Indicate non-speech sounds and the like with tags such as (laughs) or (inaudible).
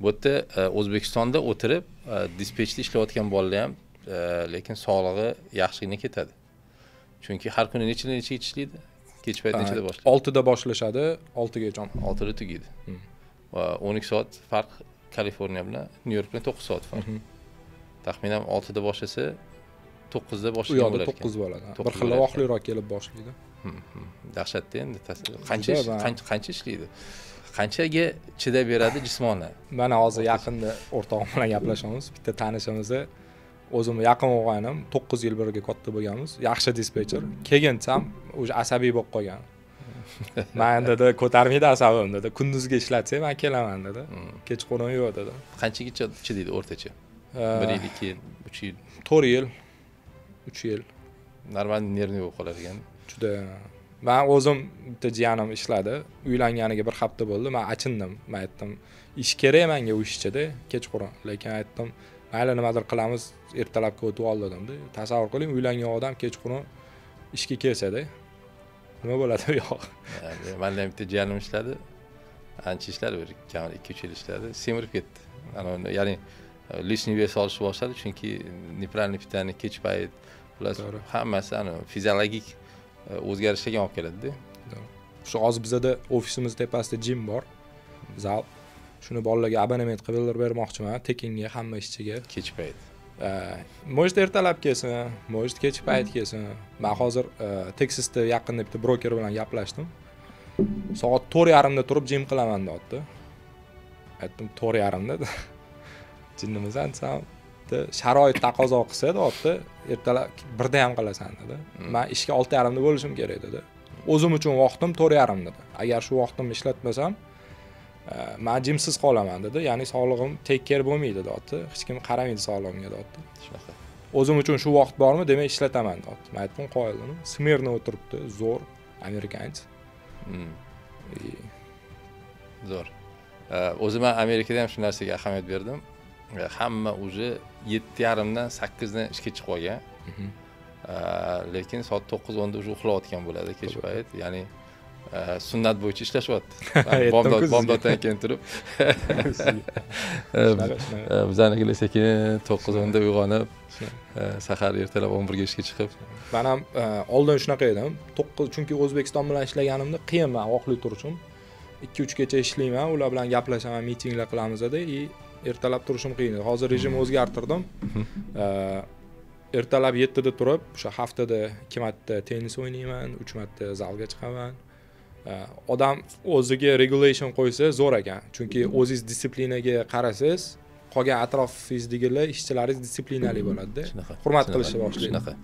bu yerda o'zbekistonda o'tirib e, dispetchda ishlayotgan bolalar ham e, lekin sog'lig'i yaxshilikni ketadi. Chunki har kuni necha nechaga ishlaydi kech payt nechada boshlaydi oltida boshlashadi oltigacha oltida tugaydi. Hmm. va o'n ikki soat farq kaliforniya bilan nyu york bilan to'qqiz soat farq. Mhm. taxminan oltida boshlasa to'qqizda u boshlagan yoqda bo'lar ekan to'qqiz bo'ladi. Bir xil oxirliroq kelib boshlaydi. Hmm, hmm. Dahshatda endi qancha qancha qancha ishlaydi? Qanchaga chidab beradi jismonan mana hozir yaqinda o'rtog'im bilan gaplashamiz. Bitta tanishimizni o'zimni yaqin o'g'aynim to'qqiz yil birga katta bo'lganmiz. Yaxshi dispetcher. Keyin desam уже asabiy bo'lib qolgan. (laughs) Man dedi ko'tarmaydi asabim dedi. Kunduzgi ishlatsak man kelaman dedi. Hmm. kechqurun yo'q dedi. Qanchaga chidaydi o'rtacha? Bir yil ikki yil uch yil? to'rt yil uch yil. Нормально нервный bo'lib qolar ekan. Juda man o'zim bitta jiyanim ishladi. Uylanganiga bir hafta bo'ldi. Man achindim. Man aytdim ish kerak manga u ishchida kechqurun. Lekin aytdim mayli nimadir qilamiz ertalabga o'tib ol dedimda tasavvur qiling uylangan odam kechqurun ishga kelsada nima bo'ladi? U (laughs) yoq manda ham bitta jiyanim ishladi. Ancha ishladi bir kamida ikki uch yil ishladi. Semirib ketdi. Ya'ni e, лишний вес olishni boshladi. Chunki неправильный питание kech payt hammasi ana fiziologik e, o'zgarishlarga olib keladida. Shu hozir bizada ofisimiz tepasida jim bor. Zal. Shuni bolalarga abonement qilib bermoqchiman. Tekinga hamma ishchiga. Kech payt. Может ertalab kelsin может kech payt kelsin. Man hozir e, texasda yaqinda bitta broker bilan gaplashdim. Soat to'rt yarimda turib jim qilaman deyapti. Aytdim to'rt yarimda (laughs) jinnimisan desam "De, sharoit taqozo qilsa deyapti ertalab birda ham qilasan dedi. Man ishga olti yarimda bo'lishim kerak dedi. O'zim uchun vaqtim to'rt yarim dedi. Agar shu vaqtimni ishlatmasam e, man jimsiz qolaman dedi. Ya'ni sog'lig'im care bo'lmaydi deyapti hech kim qaramaydi sog'lig'imga deyapti shunaqa o'zim uchun shu vaqt bormi demak ishlataman deyapti man aytdim qoyildim smirno o'tiribdi zo'r amerikanец. Hmm, И zo'r. E, o'zim ham amerikada ham shu narsaga ahamiyat berdim. E, hamma уже yetti yarimdan sakkizdan ishga chiqib olgan. Mhm. E, lekin soat to'qqiz o'nda уже uxlayotgan bo'ladi kech payt. Ya'ni e, sunnat bo'yicha ishlashyapti (laughs) bomdoddan keyin turib. (laughs) Bizanikilar sekin to'qqiz o'nda uyg'onib e, sahar ertalab o'n birga ishga chiqib. Man ham e, oldin shunaqa edim. To'qqiz chunki o'zbekiston bilan ishlaganimda qiyin man oqli turishim. Ikki uchgacha ishlayman ular bilan gaplashaman mitinglar qilamiz и ertalab turishim qiyin edi. Hozir rejimni o'zgartirdim. E, ertalab yettida turib o'sha haftada ikki marta tennis o'ynayman uch marta zalga chiqaman. Odam o'ziga regulation qo'ysa zo'r ekan. Chunki o'zingiz disiplinaga qarasangiz qolgan atrofingizdagilar ishchilaringiz disiplinali bo'ladida. Shunaqa hurmat qilishni boshlaydi. shunaqa